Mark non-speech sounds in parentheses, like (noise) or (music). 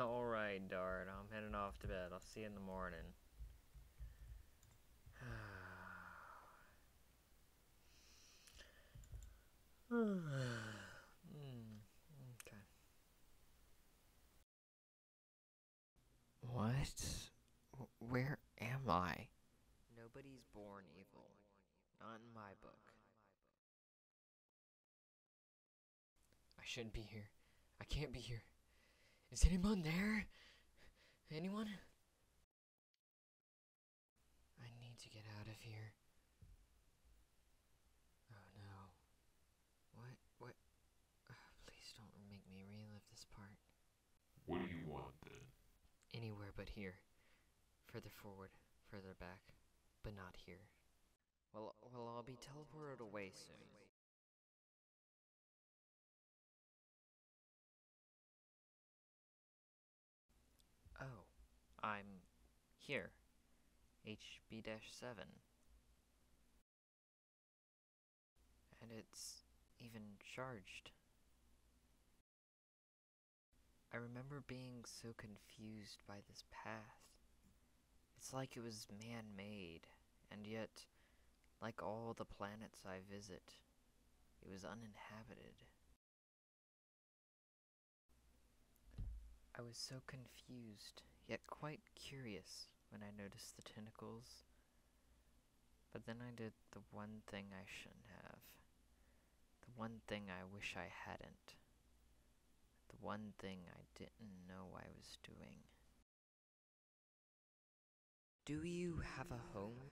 Alright, Dart, I'm heading off to bed. I'll see you in the morning. (sighs) Hmm, okay. What? Where am I? Nobody's born evil. Not in my book. I shouldn't be here. I can't be here. Is anyone there? Anyone? I need to get out of here. Oh no. What? What? Ugh, please don't make me relive this part. What do you want then? Anywhere but here. Further forward, further back, but not here. Well, well, I'll be teleported away soon. I'm here. HB 7. And it's even charged. I remember being so confused by this path. It's like it was man made, and yet, like all the planets I visit, it was uninhabited. I was so confused, yet quite curious when I noticed the tentacles. But then I did the one thing I shouldn't have. The one thing I wish I hadn't. The one thing I didn't know I was doing. Do you have a home?